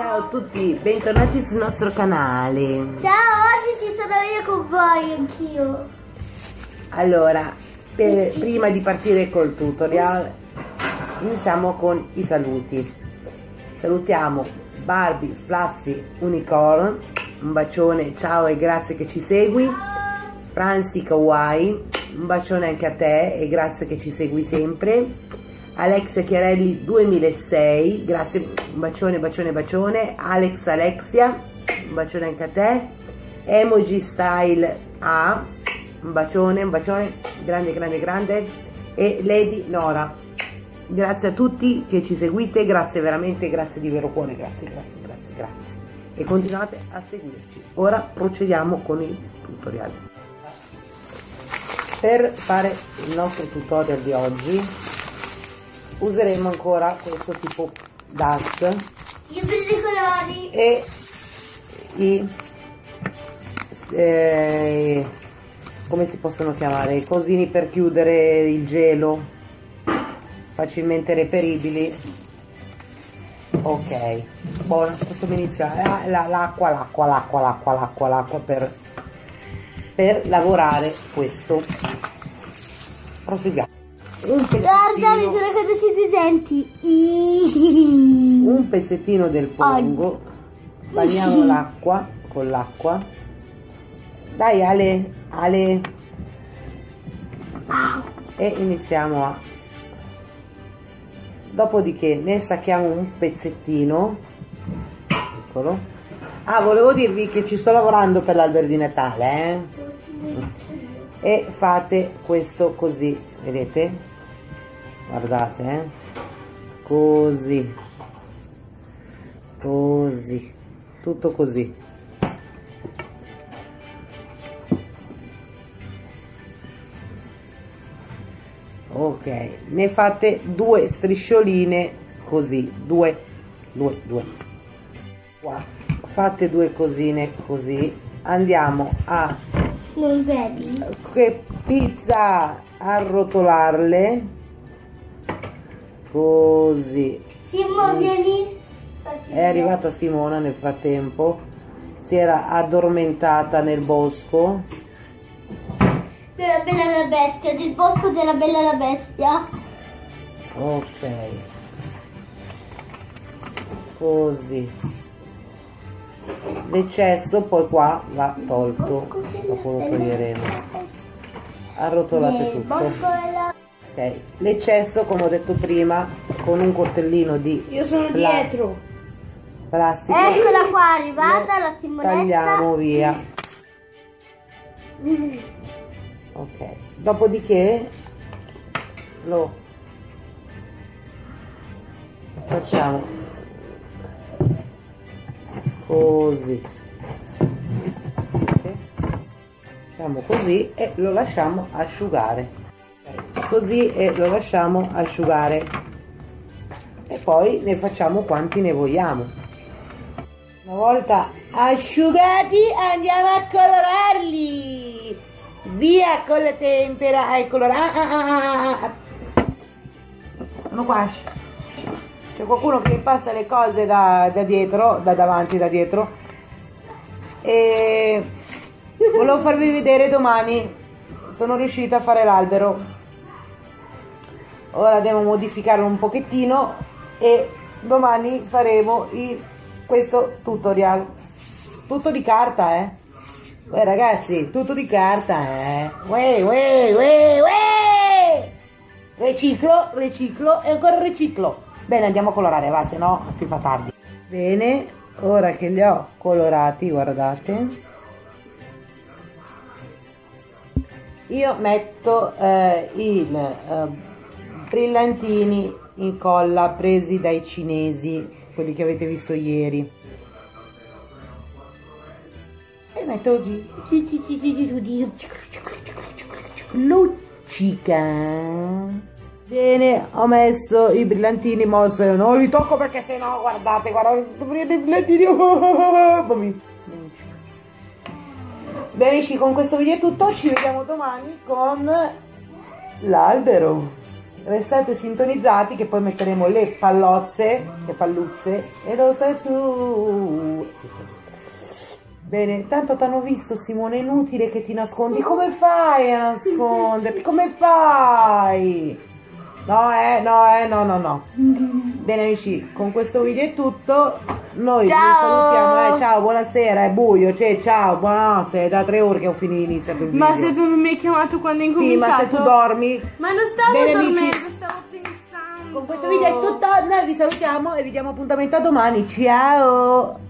a tutti, bentornati sul nostro canale. Ciao, oggi ci sono io con voi, anch'io. Allora, per- prima di partire col tutorial, iniziamo con i saluti. Salutiamo Barbie Fluffy Unicorn, un bacione, ciao e grazie che ci segui. Franzi Kawaii, un bacione anche a te e grazie che ci segui sempre. Alexia Chiarelli 2006, grazie, bacione, bacione, bacione. Alex Alexia, un bacione anche a te. Emoji Style A, un bacione, un bacione, grande, grande, grande. E Lady Nora, grazie a tutti che ci seguite, grazie veramente, grazie di vero cuore, grazie, grazie, grazie, grazie. E continuate a seguirci. Ora procediamo con il tutorial. Per fare il nostro tutorial di oggi useremo ancora questo tipo dust. I colori. e i eh, come si possono chiamare? I cosini per chiudere il gelo. Facilmente reperibili. Ok. Buono possiamo iniziare Ah, la- l'acqua l'acqua l'acqua l'acqua l'acqua l'acqua per per lavorare questo. Proseguiamo un Guarda, mi pezzettino, sono caduti i denti. un pezzettino del pongo. Bagniamo l'acqua con l'acqua. Dai Ale Ale. E iniziamo a dopodiché ne stacchiamo un pezzettino. Piccolo ah volevo dirvi che ci sto lavorando per l'albero di Natale eh? E fate questo così vedete? Guardate eh? così. Così. Tutto così. Ok ne fate due striscioline così due due due. Qua. Fate due cosine così. Andiamo a Non vedi? che pizza arrotolarle? Così. Simo, vieni. è arrivata Simona nel frattempo. Si era addormentata nel bosco. Della bella la bestia, del bosco della bella la bestia. ok. Così l'eccesso poi qua va tolto. Dopo lo toglieremo. Arrotolate tutto. ok. L'eccesso come ho detto prima con un coltellino di Io sono pla- dietro. plastico. Eccola qua, arrivata la Simonetta. tagliamo via. Ok. Dopodiché lo facciamo così. Facciamo così e lo lasciamo asciugare. Così e lo lasciamo asciugare. E poi ne facciamo quanti ne vogliamo. Una volta asciugati andiamo a colorarli. Via con la tempera ai colori ah, ah, ah, ah, ah. qua c'è qualcuno che passa le cose da, da dietro da davanti da dietro e volevo farvi vedere domani sono riuscita a fare l'albero ora devo modificarlo un pochettino e domani faremo il, questo tutorial tutto di carta eh Uè ragazzi, tutto di carta, eh. Uè, uè, uè, uè. Riciclo, riciclo e ancora riciclo. Bene, andiamo a colorare, va, se no si fa tardi. Bene, ora che li ho colorati, guardate. Io metto eh, i eh, brillantini in colla presi dai cinesi, quelli che avete visto ieri. E metto. Luccica. Bene, ho messo i brillantini, ma non li tocco perché se no, guardate, guardate, i brillantini. Mamma Bene amici, con questo video è tutto, ci vediamo domani con l'albero. restate sintonizzati che poi metteremo le pallozze, le palluzze e lo sai su. Bene, tanto ti hanno visto Simone, è inutile che ti nascondi. Come fai a nasconderti? Come fai? No, eh, no, eh, no, no, no. Bene amici, con questo video è tutto. Noi Ciao. vi salutiamo, eh, ciao, buonasera, è buio, cioè, ciao, buonanotte, è da tre ore che ho finito iniziato il video. Ma se tu non mi hai chiamato quando Sì, incominciato? ma se tu dormi. Ma non stavo Bene, dormendo, amici. stavo pensando. Con questo video è tutto, noi vi salutiamo e vi diamo appuntamento a domani. Ciao!